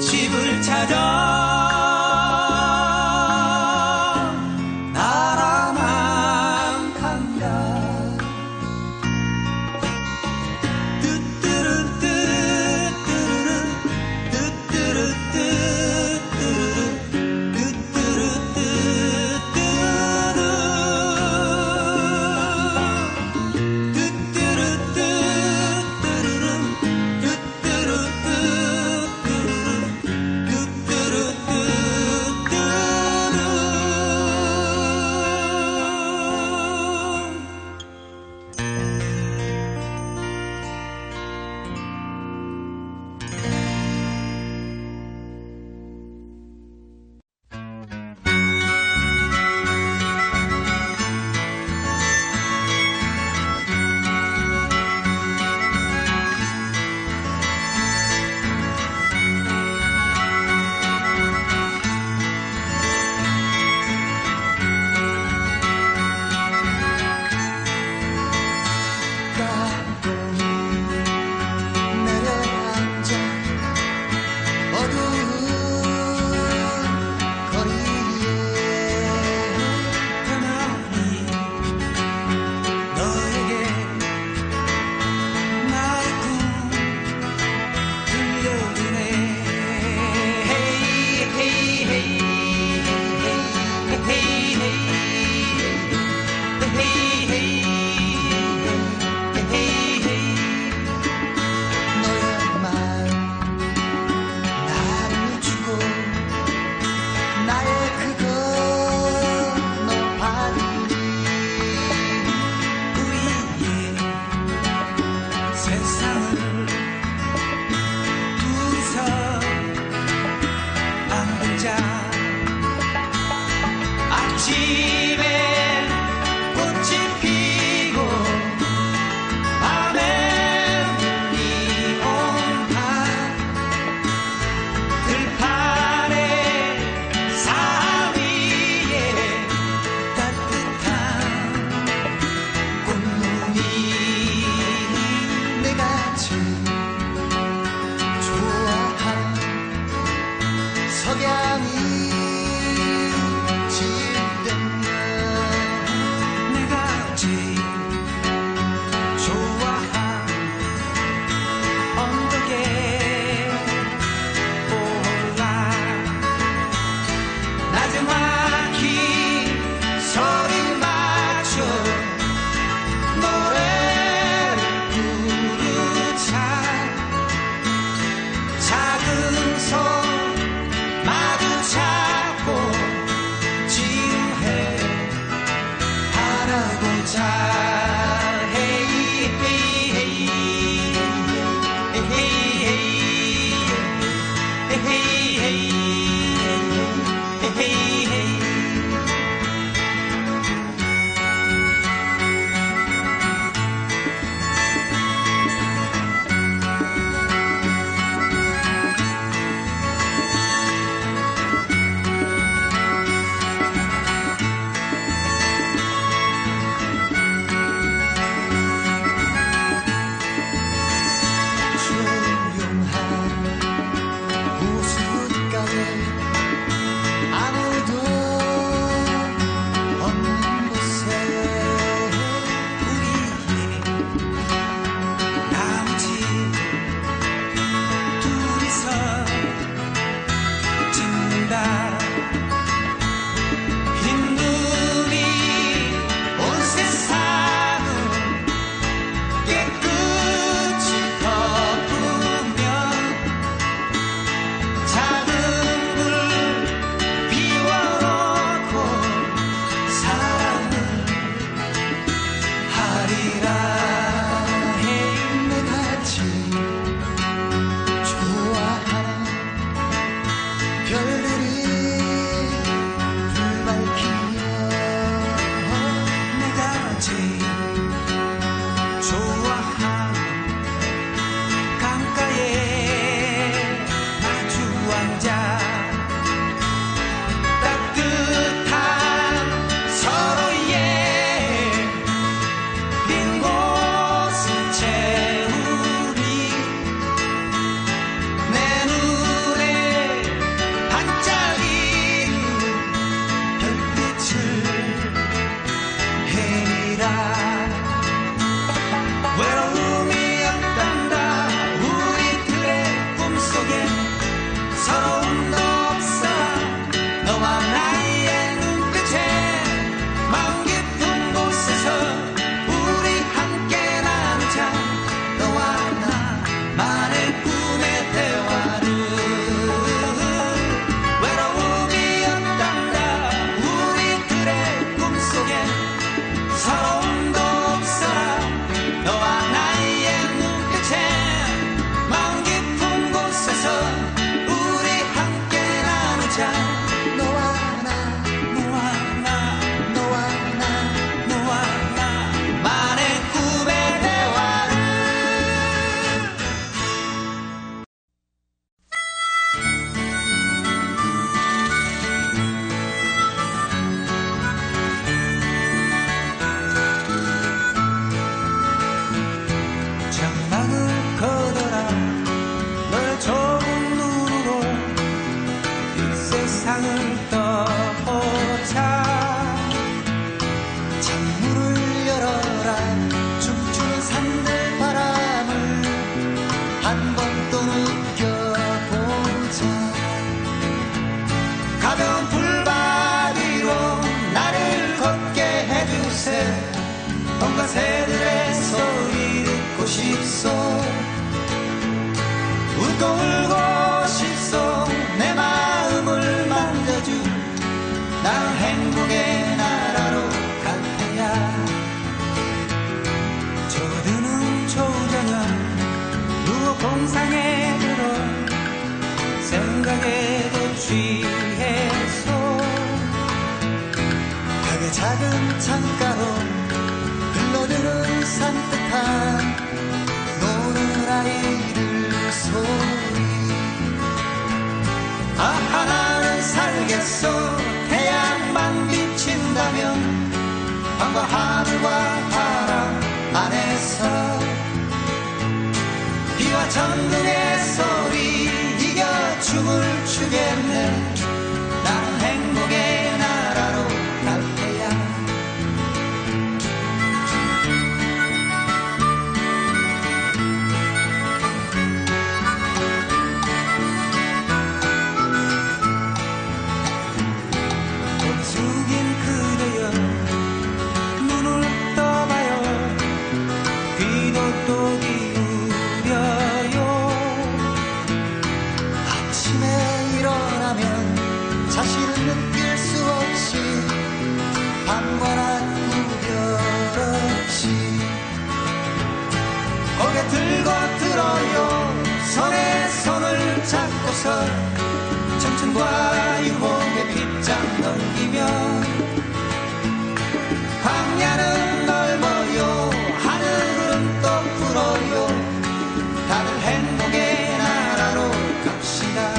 집을 찾아. 들어 생각에도 취해서. 작은 창가로 흘러드는 산뜻한 노는 아이들 소리. 아 하 나는 살겠어. 태양만 비친다면 밤과 하늘과 바람 안에서 비와 천둥의 소리 이겨 춤을 추겠네. 나는 행복의 잡고서 청춘과 유혹의 빗장 넘기며 광야는 넓어요 하늘은 또 푸러요. 다들 행복의 나라로 갑시다.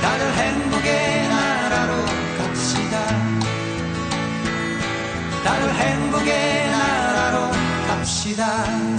다들 행복의 나라로 갑시다. 다들 행복의 나라로 갑시다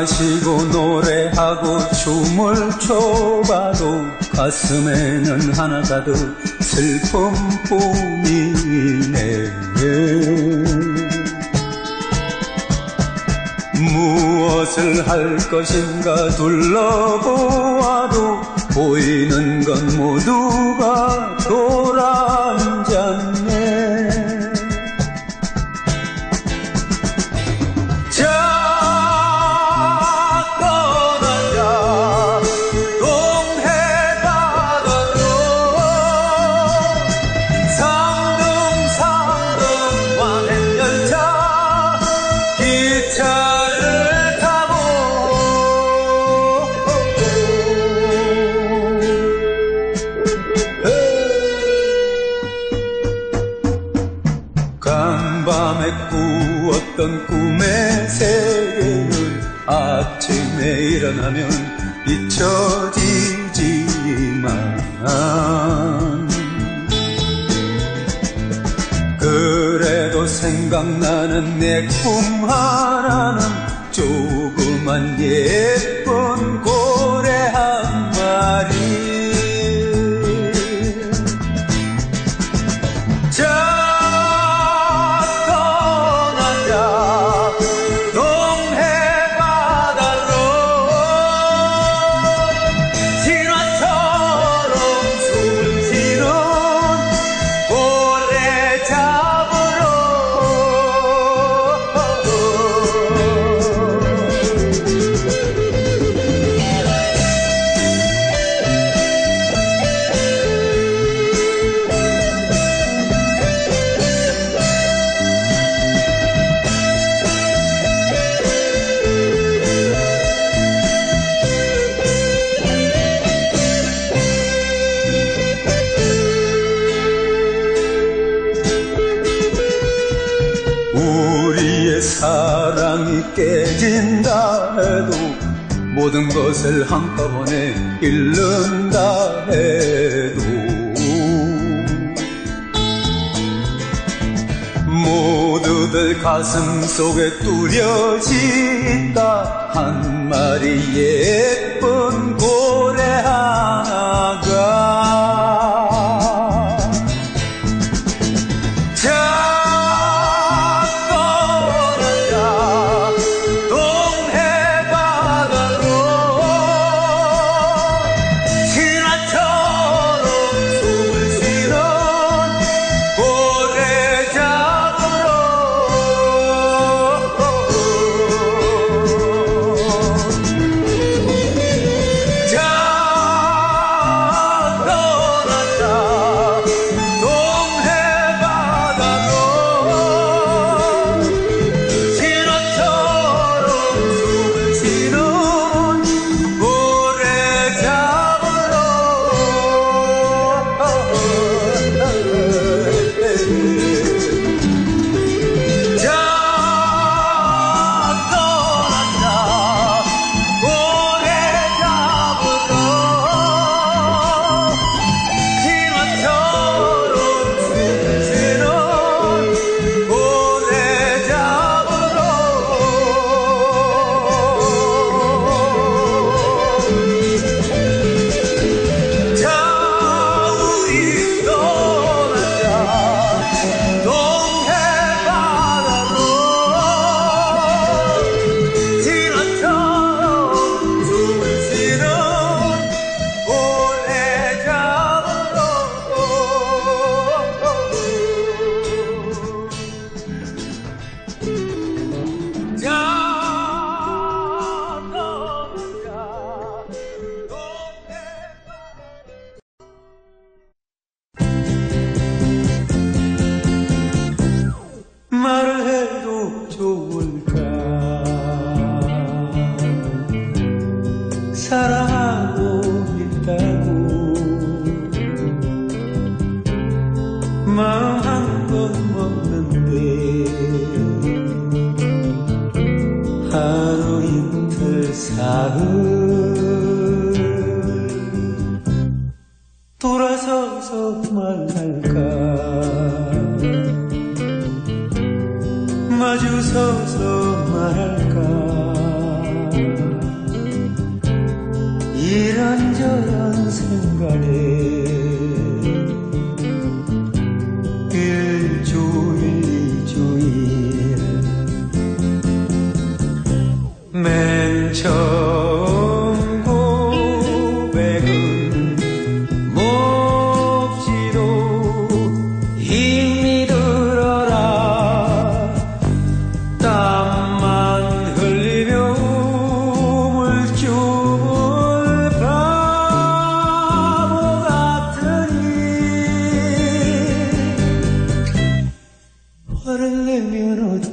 마시고 노래하고 춤을 춰봐도 가슴에는 하나 가득 슬픔뿐이네. 무엇을 할 것인가 둘러보아도 보이는 건 모두가 the neck. 사랑이 깨진다 해도 모든 것을 한꺼번에 잃는다 해도 모두들 가슴 속에 뚜렷이 있다 한 마리 예쁜 고래 하나가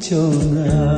চোনা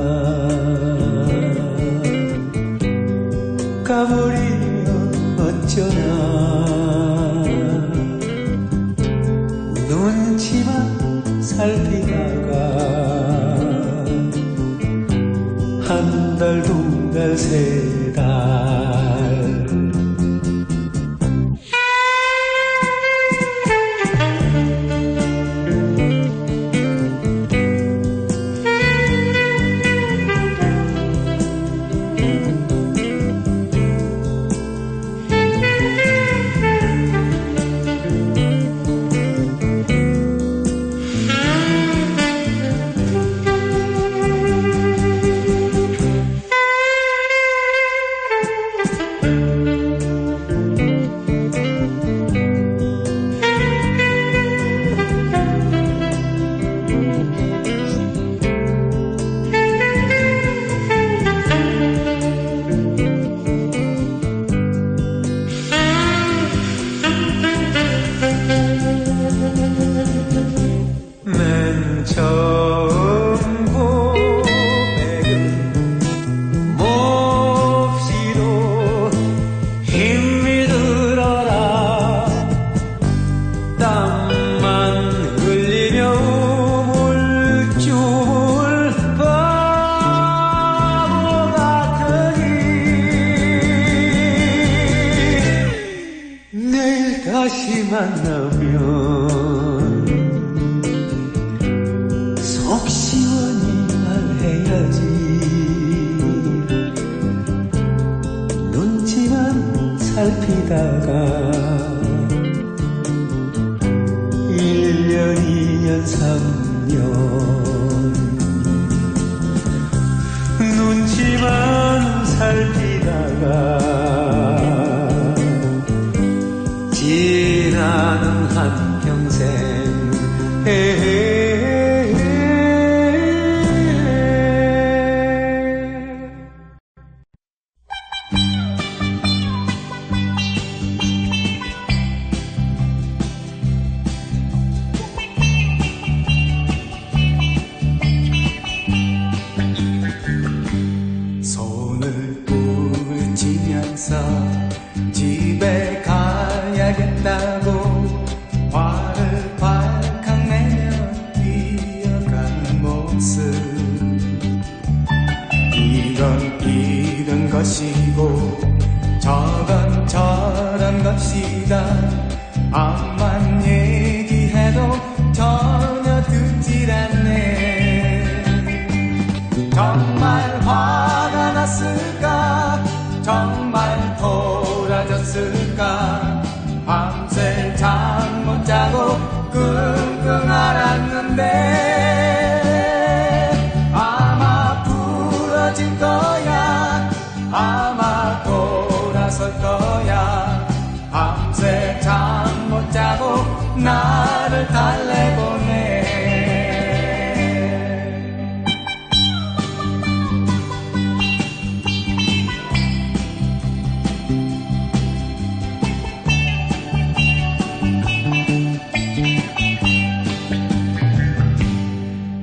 나를 달래보네.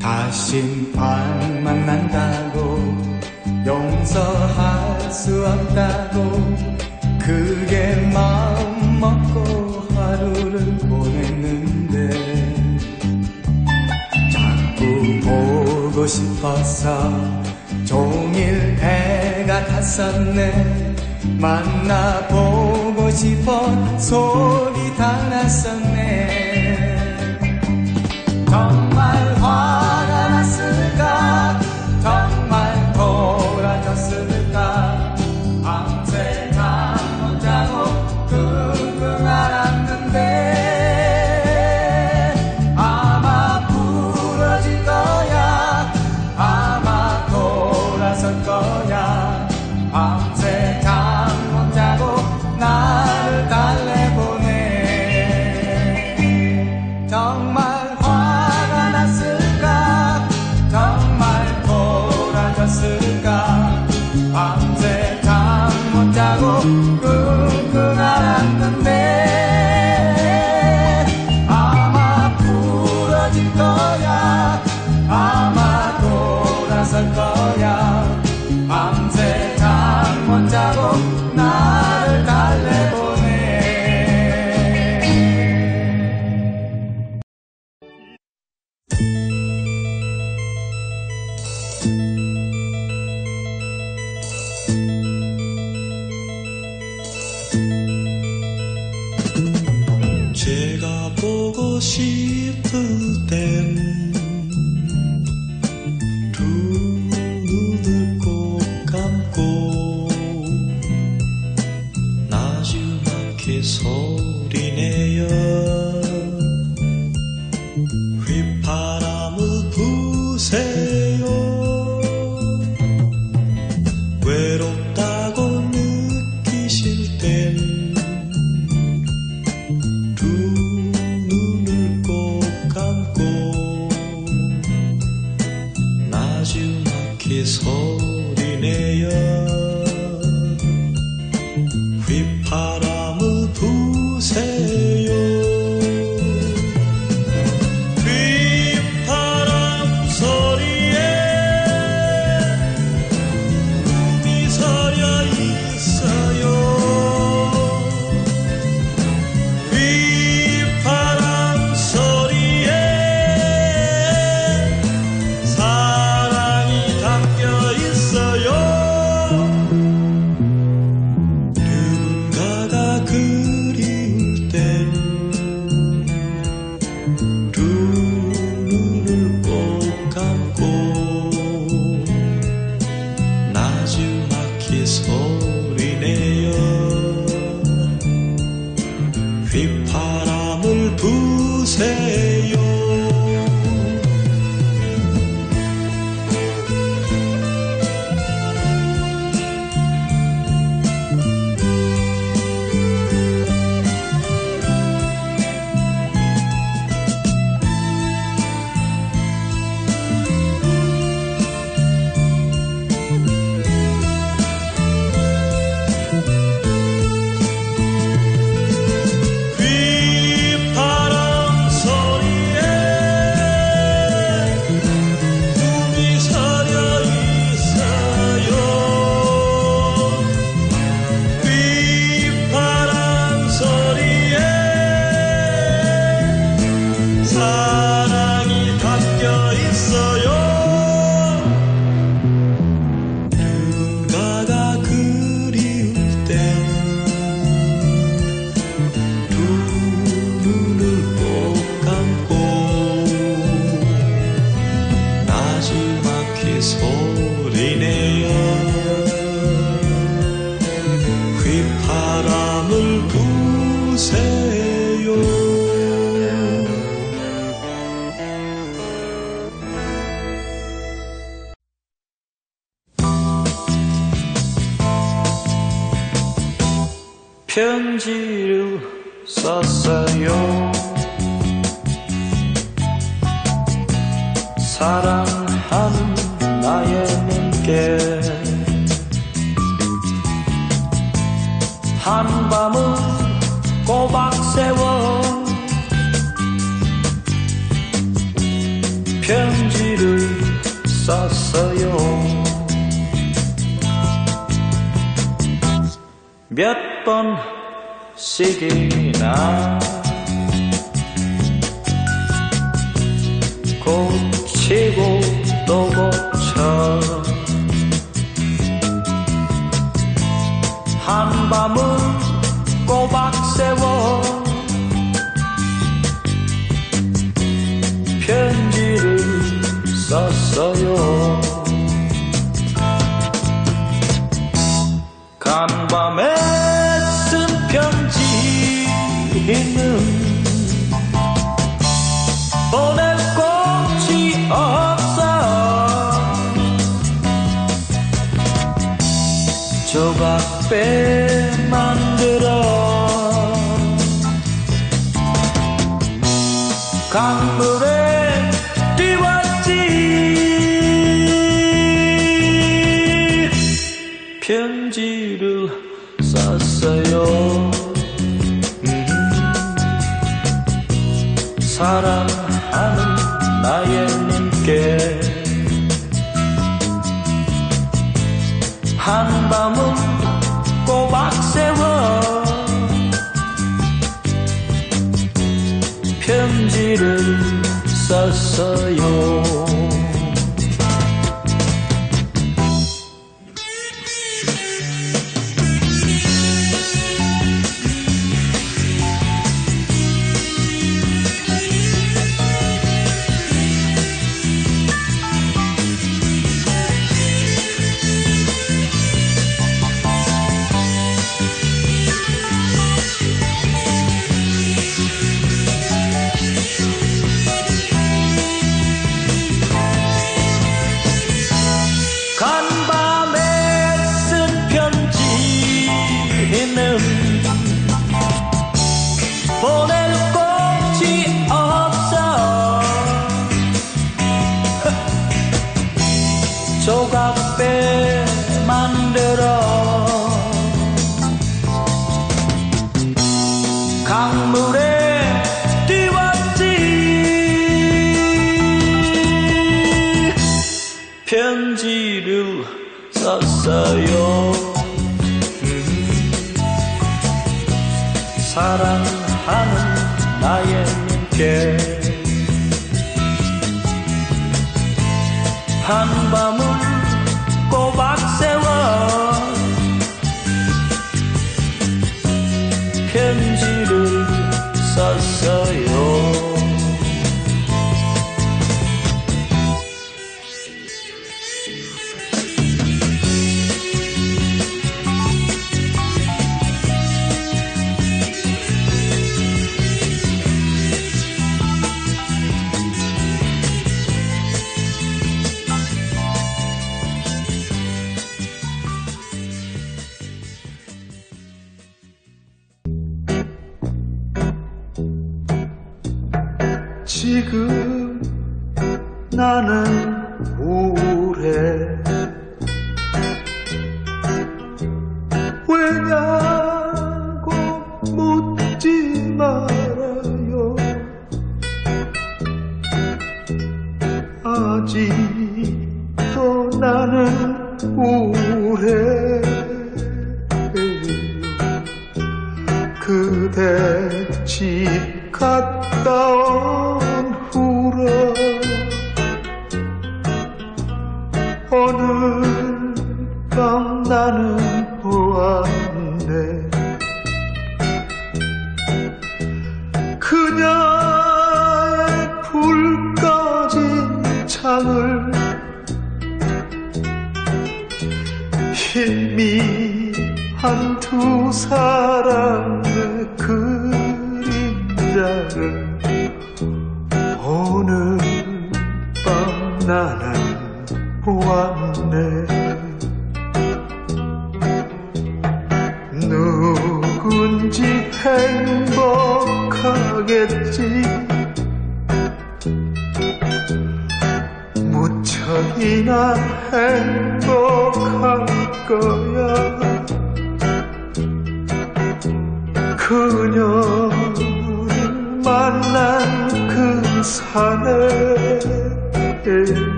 다신 밤 만난다 싶었어 종일 배가 탔었네. 만나보고 싶어 소리 다 났었네. 바람을 부세요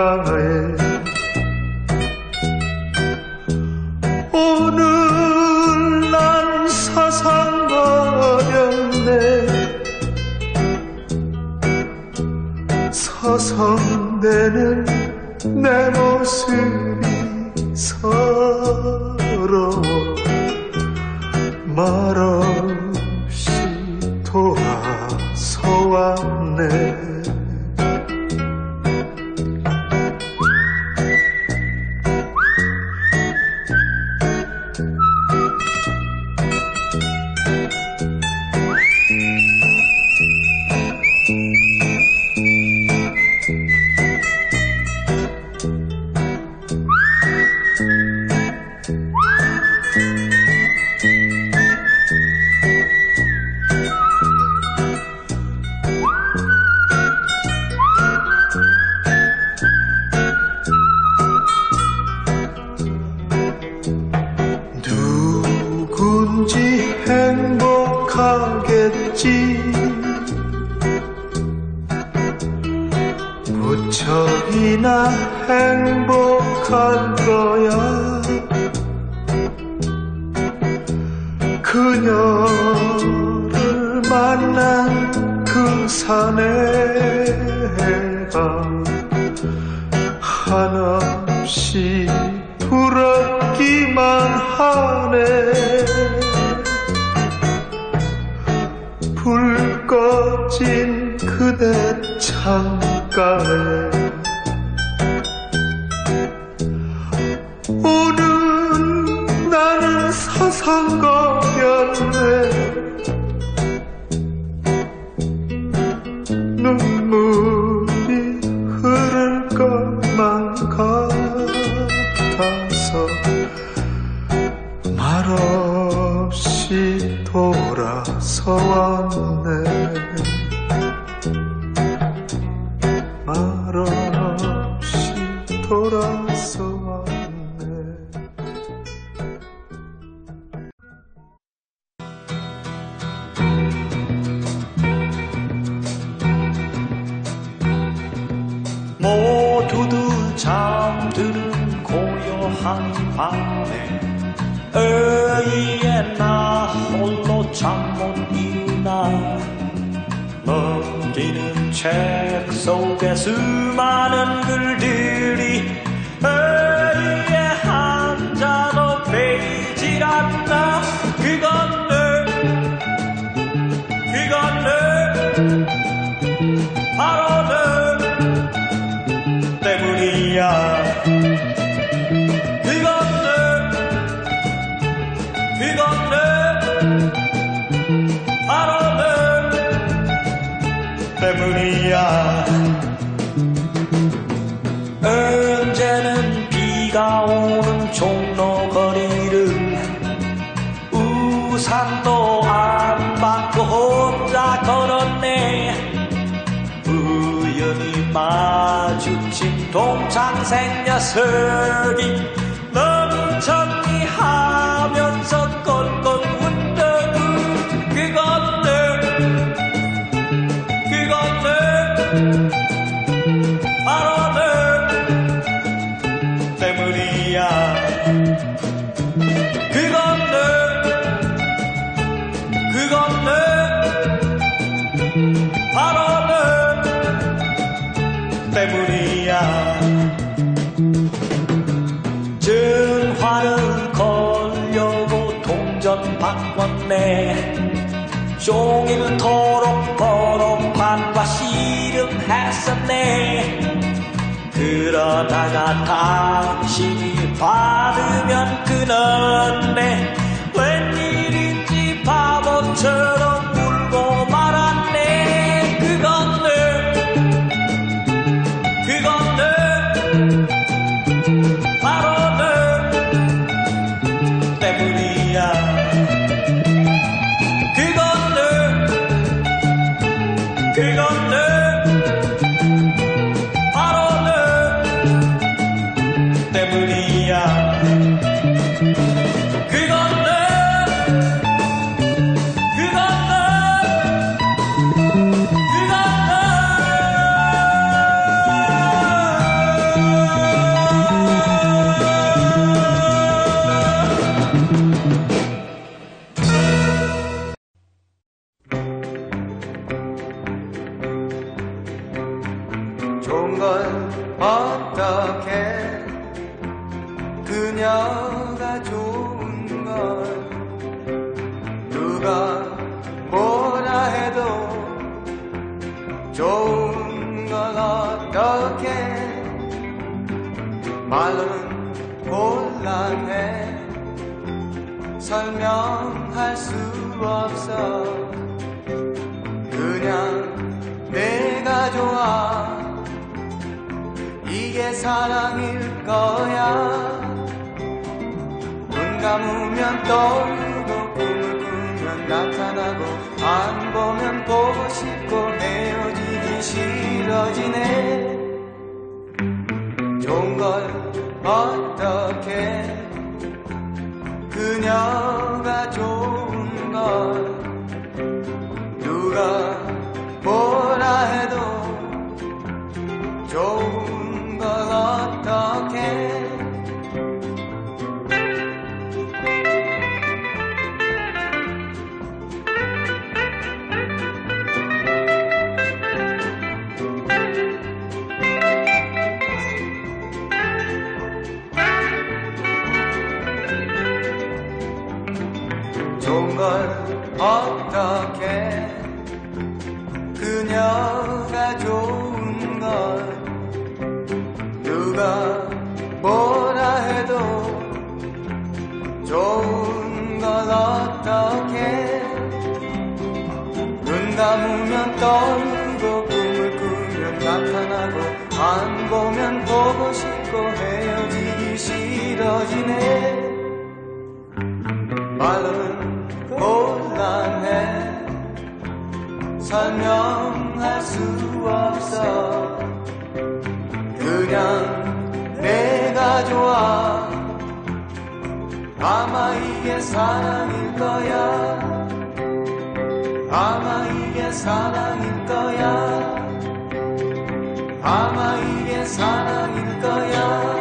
창 우산도 안 받고 혼자 걸었네. 우연히 마주친 동창생 녀석이 그러다가 당신이 받으면 끊었네 안 보면 보고 싶고 헤어지기 싫어지네. 말은 곤란해. 설명할 수 없어. 그냥 내가 좋아. 아마 이게 사랑일 거야. 아마 이게 사랑일 거야. 아마 이게 사랑일 거야.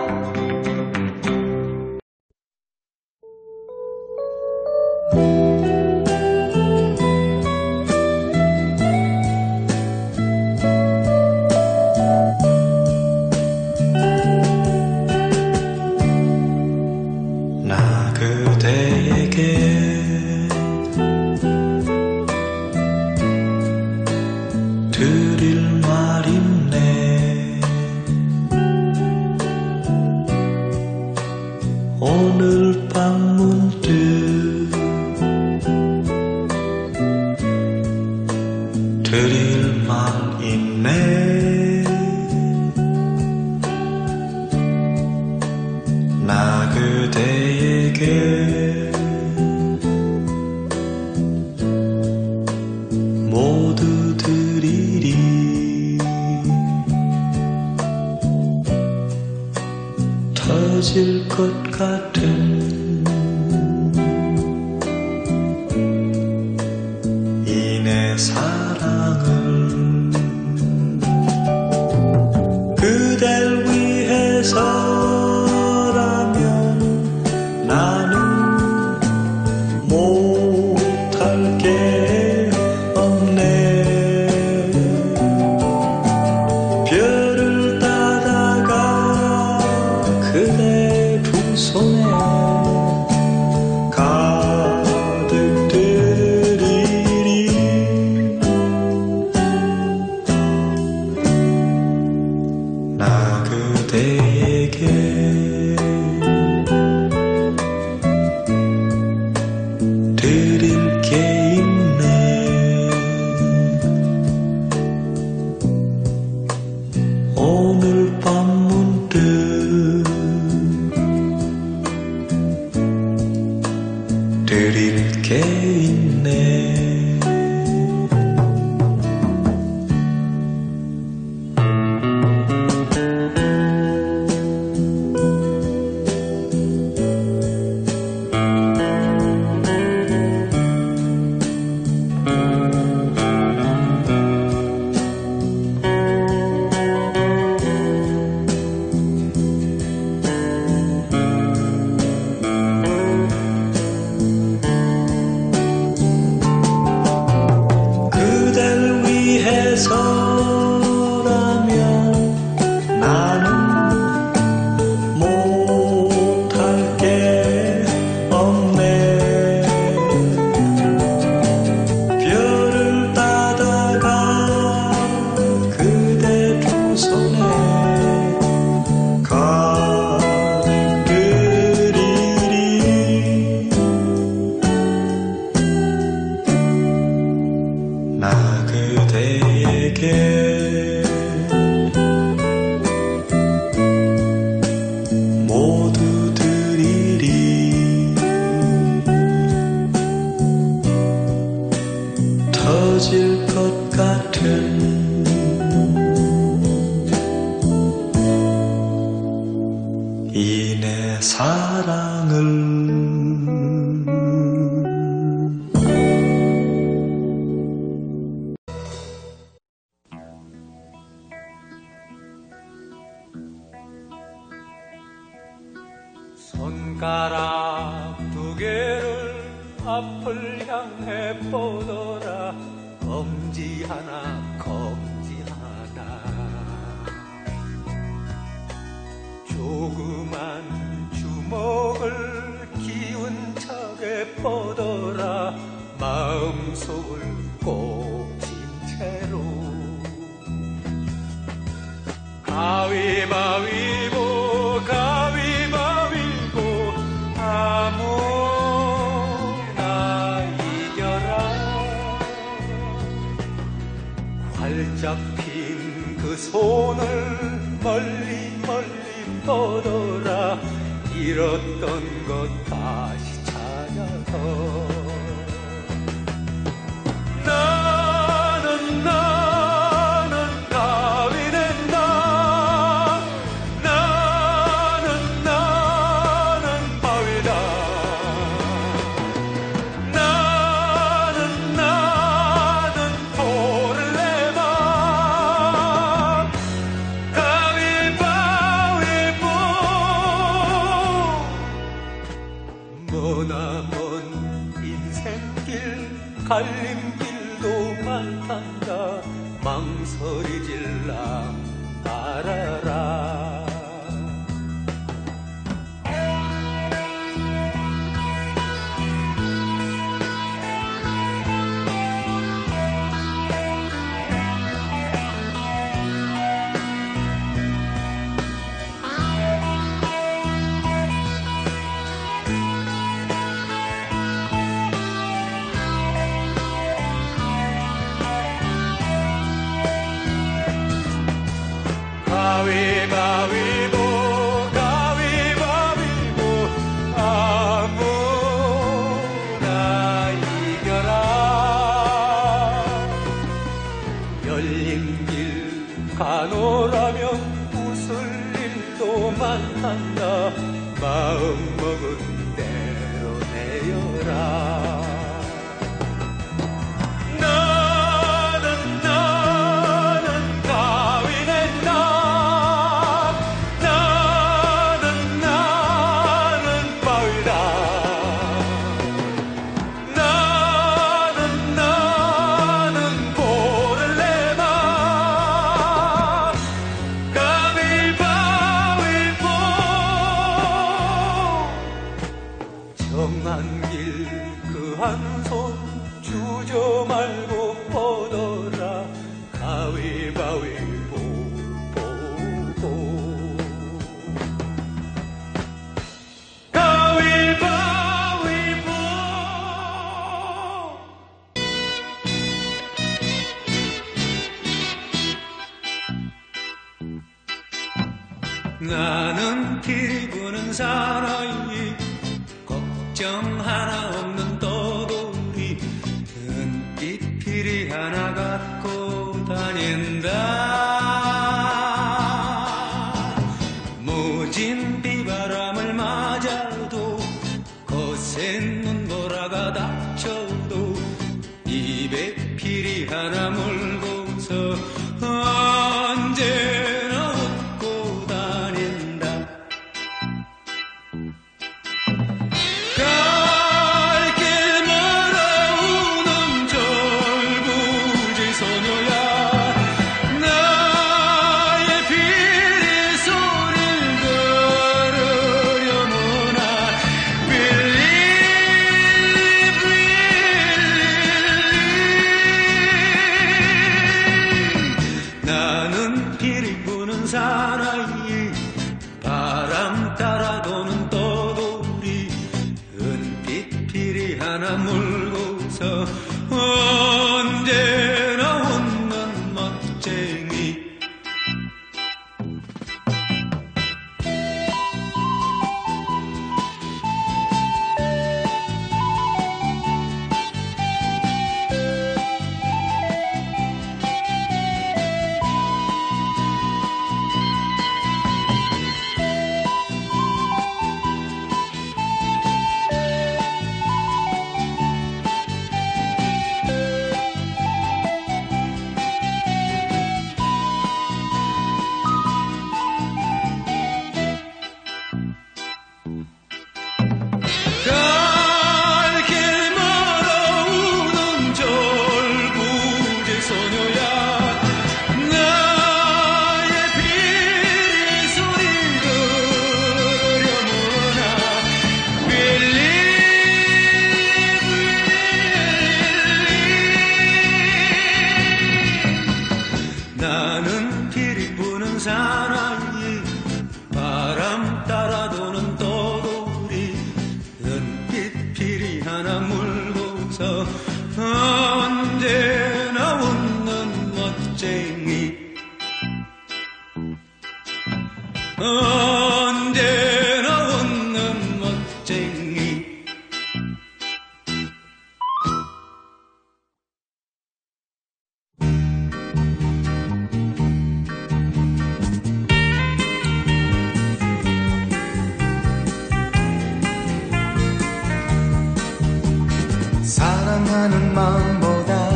사랑하는 마음보다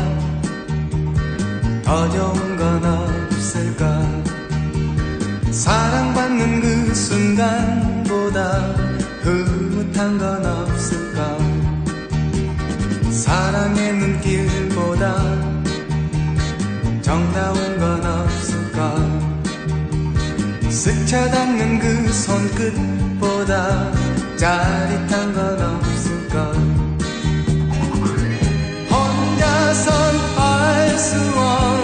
더 좋은 건 없을까? 사랑받는 그 순간보다 흐뭇한 건 없을까? 사랑의 눈길보다 정다운 건 없을까? 스쳐 닿는 그 손끝보다 짜릿한 건 없을까? the Jesus.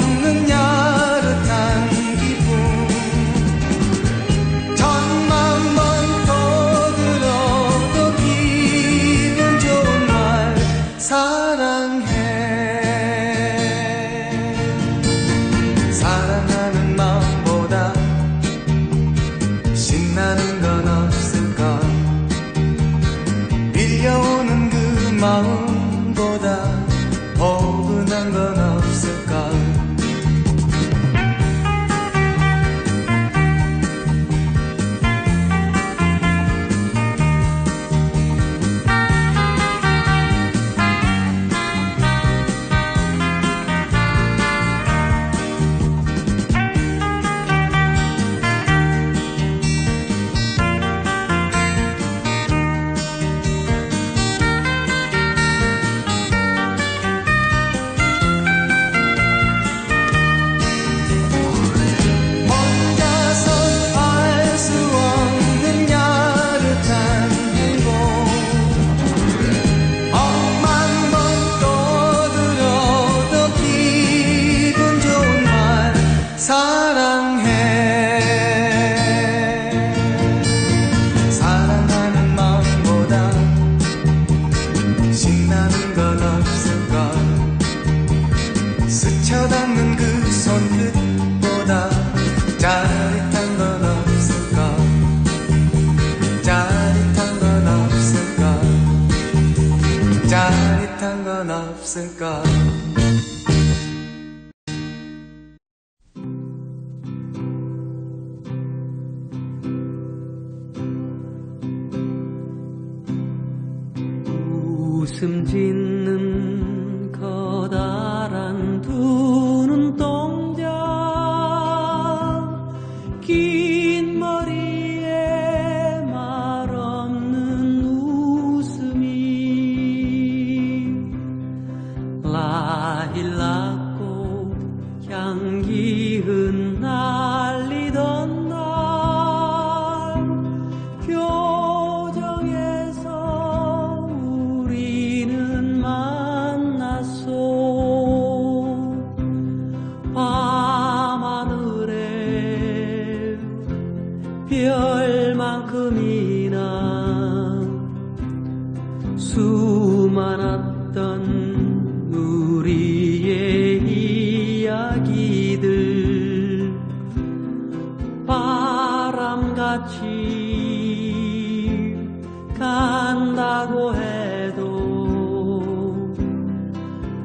간다고 해도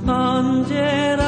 언제나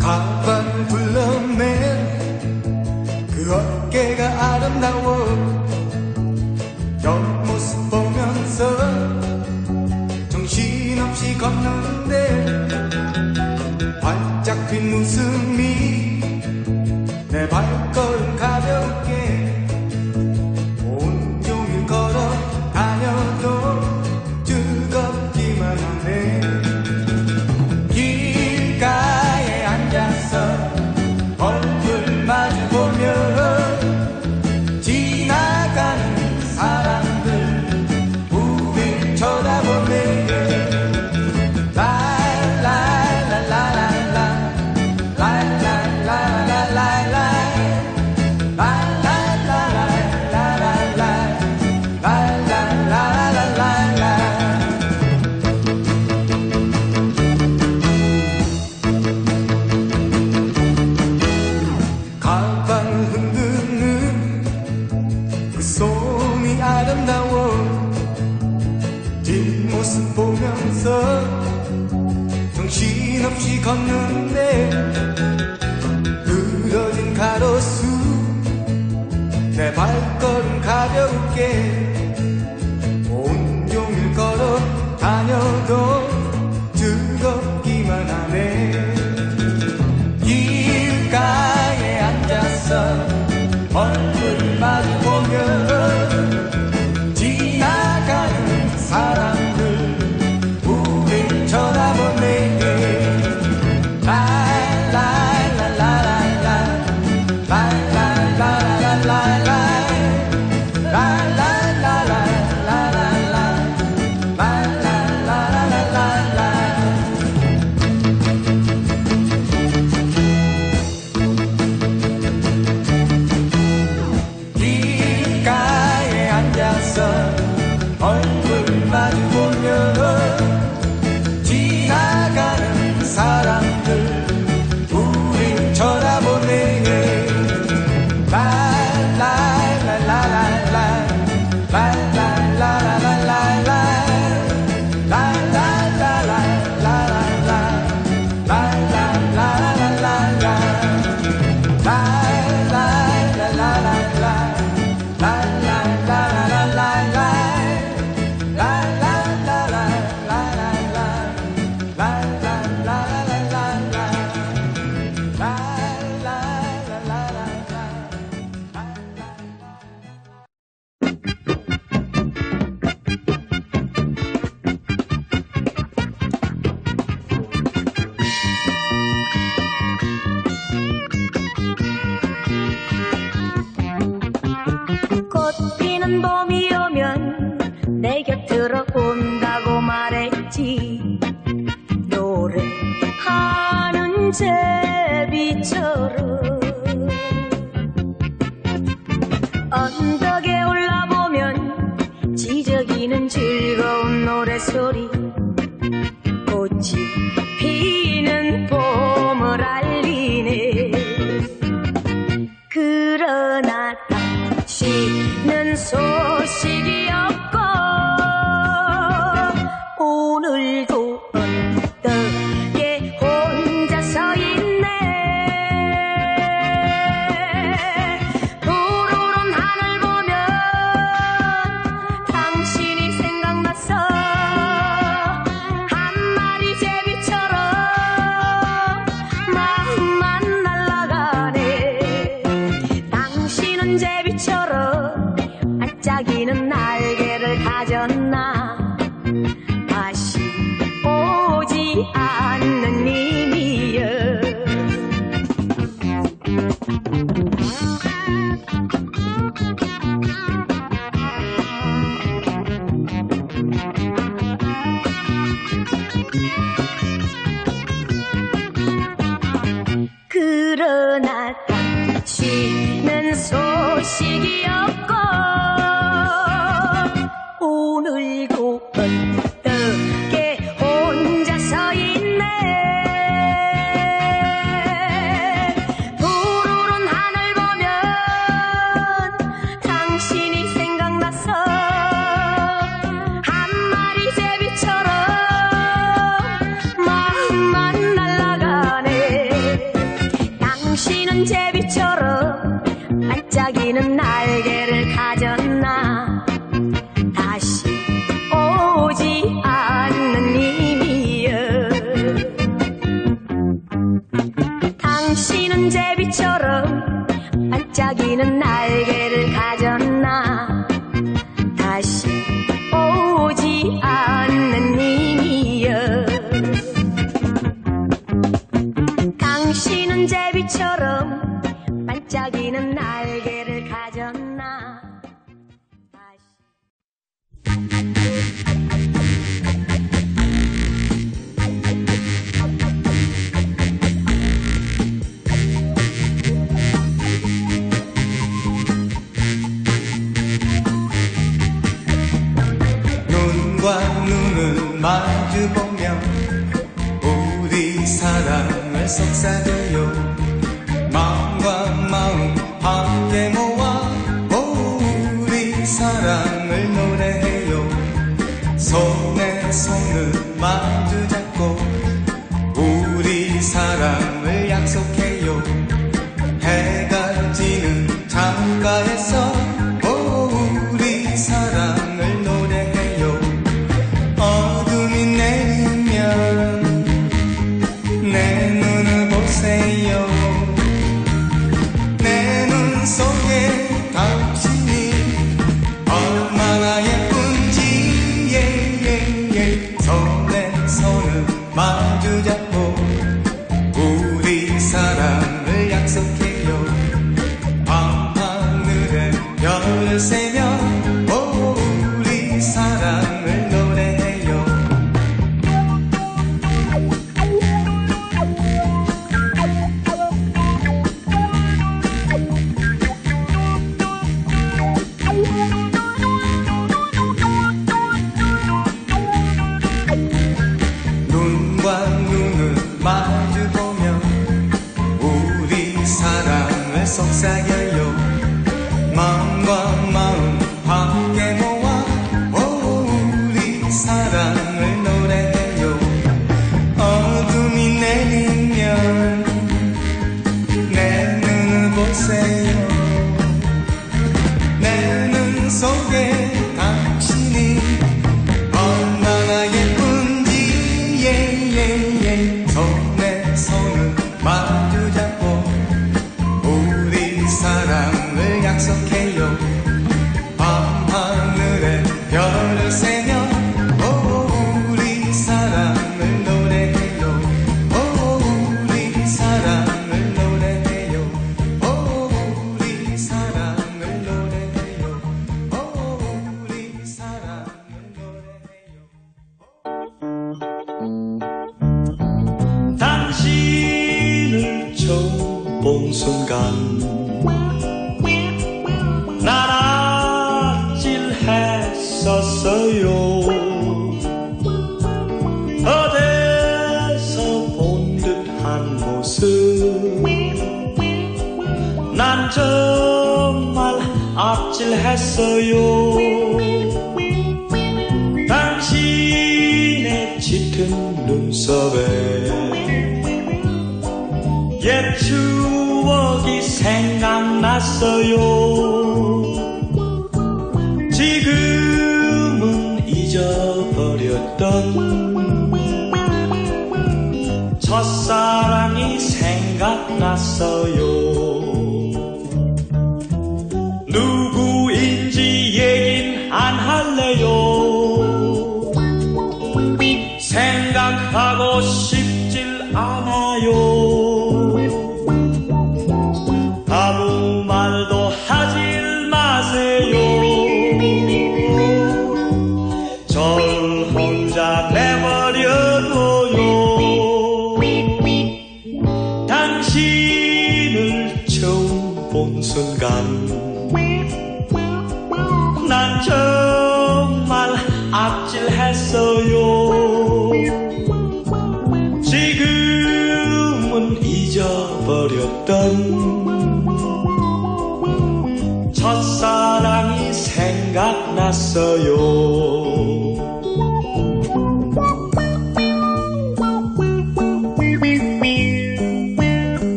가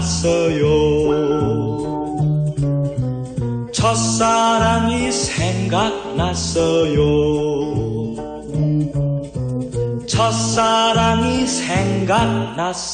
생각났어요. 첫사랑이 생각났어요. 첫사랑이 생각났어요.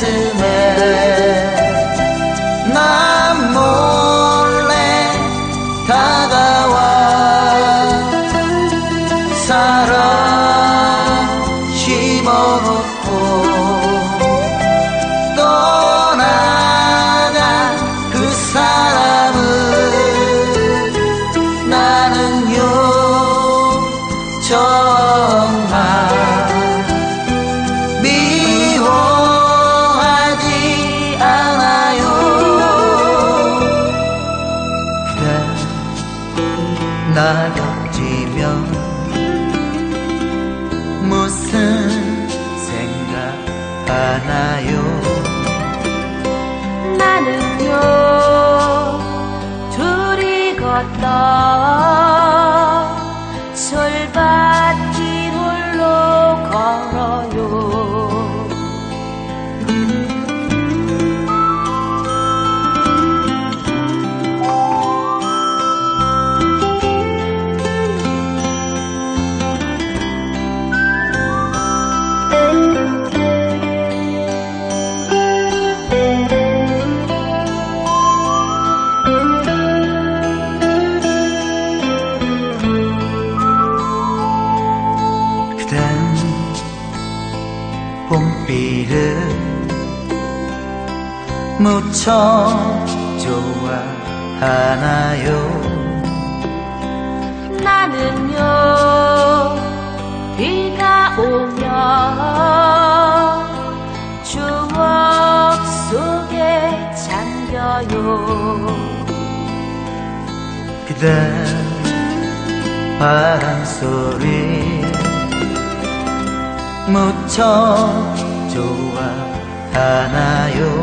내 참 좋아하나요? 나는요 비가 오면 추억 속에 잠겨요 그대 바람 소리 무척 좋아하나요?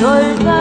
soltar.